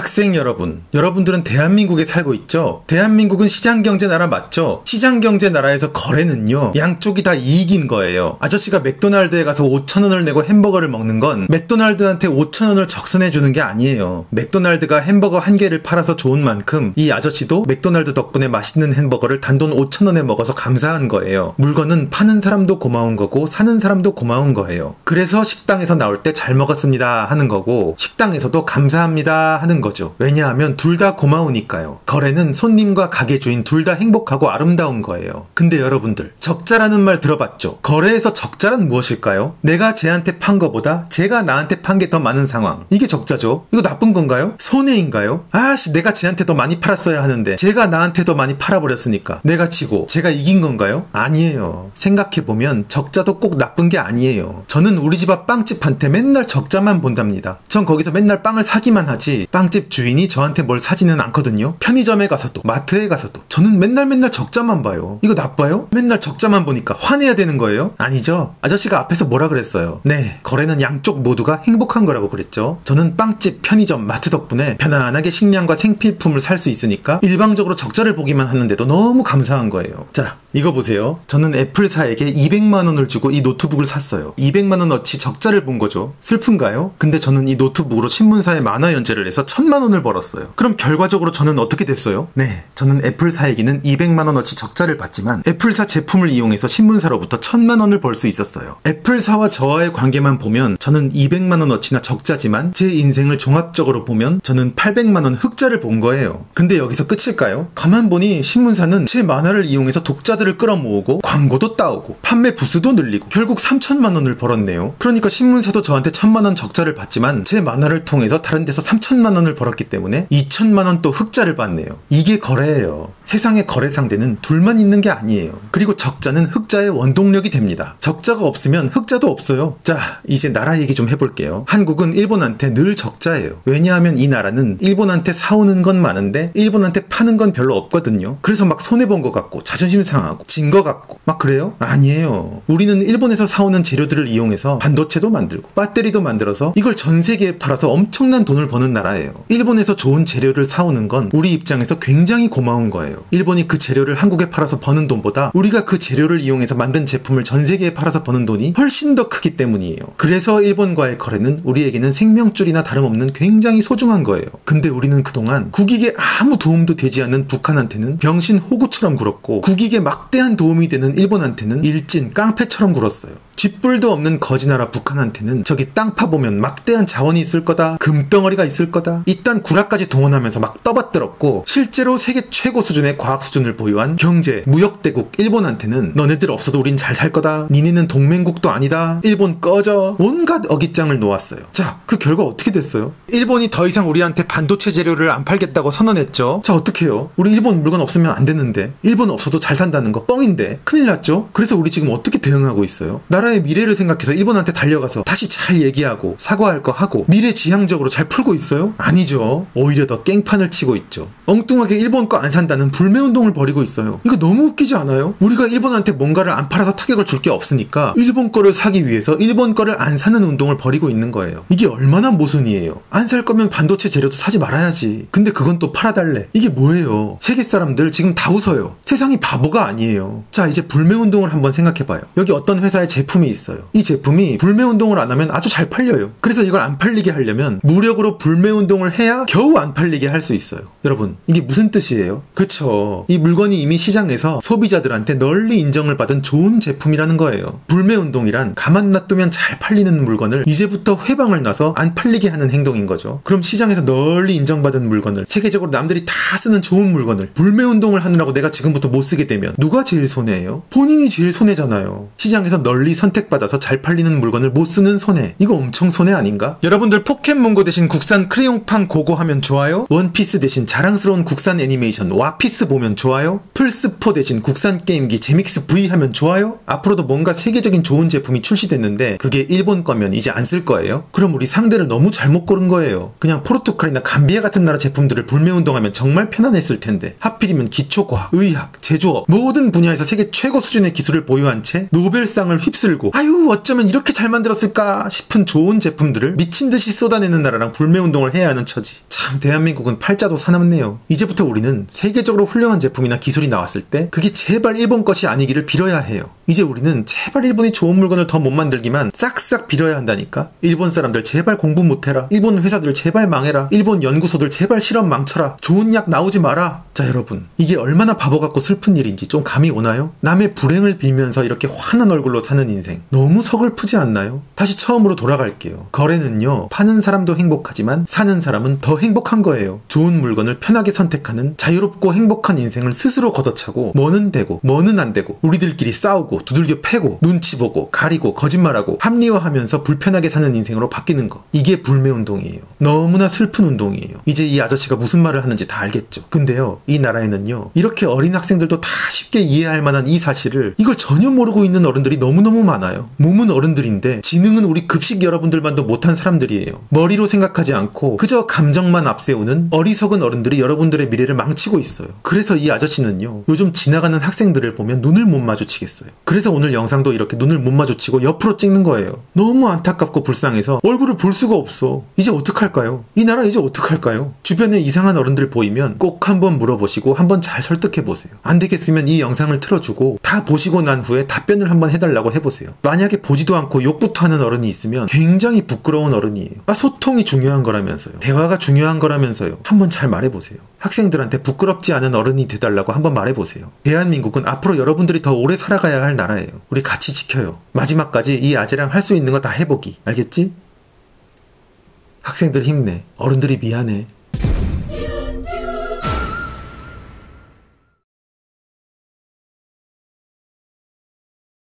학생 여러분, 여러분들은 대한민국에 살고 있죠? 대한민국은 시장경제 나라 맞죠? 시장경제 나라에서 거래는요, 양쪽이 다 이익인 거예요. 아저씨가 맥도날드에 가서 5천원을 내고 햄버거를 먹는 건 맥도날드한테 5천원을 적선해주는 게 아니에요. 맥도날드가 햄버거 한 개를 팔아서 좋은 만큼 이 아저씨도 맥도날드 덕분에 맛있는 햄버거를 단돈 5천원에 먹어서 감사한 거예요. 물건은 파는 사람도 고마운 거고 사는 사람도 고마운 거예요. 그래서 식당에서 나올 때 잘 먹었습니다 하는 거고 식당에서도 감사합니다 하는 거죠. 왜냐하면 둘 다 고마우니까요. 거래는 손님과 가게 주인 둘 다 행복하고 아름다운 거예요. 근데 여러분들 적자라는 말 들어봤죠? 거래에서 적자란 무엇일까요? 내가 쟤한테 판 거보다 제가 나한테 판 게 더 많은 상황. 이게 적자죠. 이거 나쁜 건가요? 손해인가요? 아씨 내가 쟤한테 더 많이 팔았어야 하는데 제가 나한테 더 많이 팔아버렸으니까 내가 지고 제가 이긴 건가요? 아니에요. 생각해보면 적자도 꼭 나쁜 게 아니에요. 저는 우리 집 앞 빵집한테 맨날 적자만 본답니다. 전 거기서 맨날 빵을 사기만 하지 빵집 주인이 저한테 뭘 사지는 않거든요. 편의점에 가서도 마트에 가서도 저는 맨날 맨날 적자만 봐요. 이거 나빠요? 맨날 적자만 보니까 화내야 되는 거예요? 아니죠. 아저씨가 앞에서 뭐라 그랬어요? 네, 거래는 양쪽 모두가 행복한 거라고 그랬죠. 저는 빵집, 편의점, 마트 덕분에 편안하게 식량과 생필품을 살 수 있으니까 일방적으로 적자를 보기만 하는데도 너무 감사한 거예요. 자, 이거 보세요. 저는 애플사에게 200만 원을 주고 이 노트북을 샀어요. 200만 원어치 적자를 본 거죠. 슬픈가요? 근데 저는 이 노트북으로 신문사에 만화 연재를 해서 1000만 원을 벌었어요. 그럼 결과적으로 저는 어떻게 됐어요? 네, 저는 애플사에게는 200만 원어치 적자를 봤지만 애플사 제품을 이용해서 신문사로부터 1000만 원을 벌 수 있었어요. 애플사와 저와의 관계만 보면 저는 200만 원어치나 적자지만 제 인생을 종합적으로 보면 저는 800만 원 흑자를 본 거예요. 근데 여기서 끝일까요? 가만 보니 신문사는 제 만화를 이용해서 독자들을 끌어모으고 광고도 따오고 판매 부수도 늘리고 결국 3천만 원을 벌었네요. 그러니까 신문사도 저한테 1000만 원 적자를 받지만 제 만화를 통해서 다른 데서 3천만 원을 벌었기 때문에 2천만 원 또 흑자를 받네요. 이게 거래예요. 세상의 거래 상대는 둘만 있는 게 아니에요. 그리고 적자는 흑자의 원동력이 됩니다. 적자가 없으면 흑자도 없어요. 자, 이제 나라 얘기 좀 해볼게요. 한국은 일본한테 늘 적자예요. 왜냐하면 이 나라는 일본한테 사오는 건 많은데 일본한테 파는 건 별로 없거든요. 그래서 막 손해본 것 같고 자존심 상하고 진 것 같고 막 그래요? 아니에요. 우리는 일본에서 사오는 재료들을 이용해서 반도체도 만들고 배터리도 만들어서 이걸 전 세계에 팔아서 엄청난 돈을 버는 나라예요. 일본에서 좋은 재료를 사오는 건 우리 입장에서 굉장히 고마운 거예요. 일본이 그 재료를 한국에 팔아서 버는 돈보다 우리가 그 재료를 이용해서 만든 제품을 전 세계에 팔아서 버는 돈이 훨씬 더 크기 때문이에요. 그래서 일본과의 거래는 우리에게는 생명줄이나 다름없는 굉장히 소중한 거예요. 근데 우리는 그동안 국익에 아무 도움도 되지 않는 북한한테는 병신 호구처럼 굴었고 국익에 막대한 도움이 되는 일본한테는 일진 깡패처럼 굴었어요. 쥐뿔도 없는 거지나라 북한한테는 저기 땅 파보면 막대한 자원이 있을 거다 금덩어리가 있을 거다. 이딴 구라까지 동원하면서 막 떠받들었고 실제로 세계 최고 수준의 과학 수준을 보유한 경제 무역대국 일본한테는 너네들 없어도 우린 잘 살 거다. 니네는 동맹국도 아니다. 일본 꺼져. 온갖 어깃장을 놓았어요. 자 그 결과 어떻게 됐어요? 일본이 더 이상 우리한테 반도체 재료를 안 팔겠다고 선언했죠. 자 어떡해요? 우리 일본 물건 없으면 안 되는데. 일본 없어도 잘 산다는 거 뻥인데. 큰일 났죠? 그래서 우리 지금 어떻게 대응하고 있어요 나라의 미래를 생각해서 일본한테 달려가서 다시 잘 얘기하고 사과할 거 하고 미래 지향적으로 잘 풀고 있어요? 아니죠. 오히려 더 깽판을 치고 있죠. 엉뚱하게 일본 거 안 산다는 불매운동을 벌이고 있어요. 이거 너무 웃기지 않아요? 우리가 일본한테 뭔가를 안 팔아서 타격을 줄 게 없으니까 일본 거를 사기 위해서 일본 거를 안 사는 운동을 벌이고 있는 거예요. 이게 얼마나 모순이에요. 안 살 거면 반도체 재료도 사지 말아야지. 근데 그건 또 팔아달래. 이게 뭐예요? 세계 사람들 지금 다 웃어요. 세상이 바보가 아니에요. 자, 이제 불매운동을 한번 생각해봐요. 여기 어떤 회사의 제품 이 있어요. 이 제품이 불매 운동을 안 하면 아주 잘 팔려요. 그래서 이걸 안 팔리게 하려면 무력으로 불매 운동을 해야 겨우 안 팔리게 할 수 있어요. 여러분, 이게 무슨 뜻이에요? 그쵸. 이 물건이 이미 시장에서 소비자들한테 널리 인정을 받은 좋은 제품이라는 거예요. 불매 운동이란 가만 놔두면 잘 팔리는 물건을 이제부터 회방을 놔서 안 팔리게 하는 행동인 거죠. 그럼 시장에서 널리 인정받은 물건을 세계적으로 남들이 다 쓰는 좋은 물건을 불매 운동을 하느라고 내가 지금부터 못 쓰게 되면 누가 제일 손해예요? 본인이 제일 손해잖아요. 시장에서 널리 선택받아서 잘 팔리는 물건을 못 쓰는 손해. 이거 엄청 손해 아닌가? 여러분들 포켓몬고 대신 국산 크레용판 고고 하면 좋아요? 원피스 대신 자랑스러운 국산 애니메이션 와피스 보면 좋아요? 플스4 대신 국산 게임기 제믹스 V 하면 좋아요? 앞으로도 뭔가 세계적인 좋은 제품이 출시됐는데 그게 일본 거면 이제 안 쓸 거예요? 그럼 우리 상대를 너무 잘못 고른 거예요. 그냥 포르투갈이나 감비아 같은 나라 제품들을 불매운동하면 정말 편안했을 텐데 하필이면 기초과학, 의학, 제조업 모든 분야에서 세계 최고 수준의 기술을 보유한 채 노벨상을 휩쓸 힘들고 아유 어쩌면 이렇게 잘 만들었을까 싶은 좋은 제품들을 미친 듯이 쏟아내는 나라랑 불매 운동을 해야 하는 처지. 참 대한민국은 팔자도 사납네요. 이제부터 우리는 세계적으로 훌륭한 제품이나 기술이 나왔을 때 그게 제발 일본 것이 아니기를 빌어야 해요. 이제 우리는 제발 일본이 좋은 물건을 더 못 만들기만 싹싹 빌어야 한다니까. 일본 사람들 제발 공부 못해라. 일본 회사들 제발 망해라. 일본 연구소들 제발 실험 망쳐라. 좋은 약 나오지 마라. 자 여러분 이게 얼마나 바보 같고 슬픈 일인지 좀 감이 오나요? 남의 불행을 빌면서 이렇게 환한 얼굴로 사는 인생 너무 서글프지 않나요? 다시 처음으로 돌아갈게요. 거래는요 파는 사람도 행복하지만 사는 사람은 더 행복한 거예요. 좋은 물건을 편하게 선택하는 자유롭고 행복한 인생을 스스로 걷어차고 뭐는 되고 뭐는 안 되고 우리들끼리 싸우고 두들겨 패고 눈치 보고 가리고 거짓말하고 합리화하면서 불편하게 사는 인생으로 바뀌는 거 이게 불매 운동이에요. 너무나 슬픈 운동이에요. 이제 이 아저씨가 무슨 말을 하는지 다 알겠죠. 근데요 이 나라에는요 이렇게 어린 학생들도 다 쉽게 이해할 만한 이 사실을 이걸 전혀 모르고 있는 어른들이 너무너무 많아요. 몸은 어른들인데 지능은 우리 급식 여러분들만도 못한 사람들이에요. 머리로 생각하지 않고 그저 감정만 앞세우는 어리석은 어른들이 여러분들의 미래를 망치고 있어요. 그래서 이 아저씨는요 요즘 지나가는 학생들을 보면 눈을 못 마주치겠어요. 그래서 오늘 영상도 이렇게 눈을 못 마주치고 옆으로 찍는 거예요. 너무 안타깝고 불쌍해서 얼굴을 볼 수가 없어. 이제 어떡할까요? 이 나라 이제 어떡할까요? 주변에 이상한 어른들 보이면 꼭 한번 물어보시고 한번 잘 설득해 보세요. 안 되겠으면 이 영상을 틀어주고 다 보시고 난 후에 답변을 한번 해달라고 해보세요. 만약에 보지도 않고 욕부터 하는 어른이 있으면 굉장히 부끄러운 어른이에요. 아, 소통이 중요한 거라면서요. 대화가 중요한 거라면서요. 한번 잘 말해보세요. 학생들한테 부끄럽지 않은 어른이 돼달라고 한번 말해보세요. 대한민국은 앞으로 여러분들이 더 오래 살아가야 할 나라예요. 우리 같이 지켜요. 마지막까지 이 아재랑 할 수 있는 거 다 해보기. 알겠지? 학생들 힘내. 어른들이 미안해.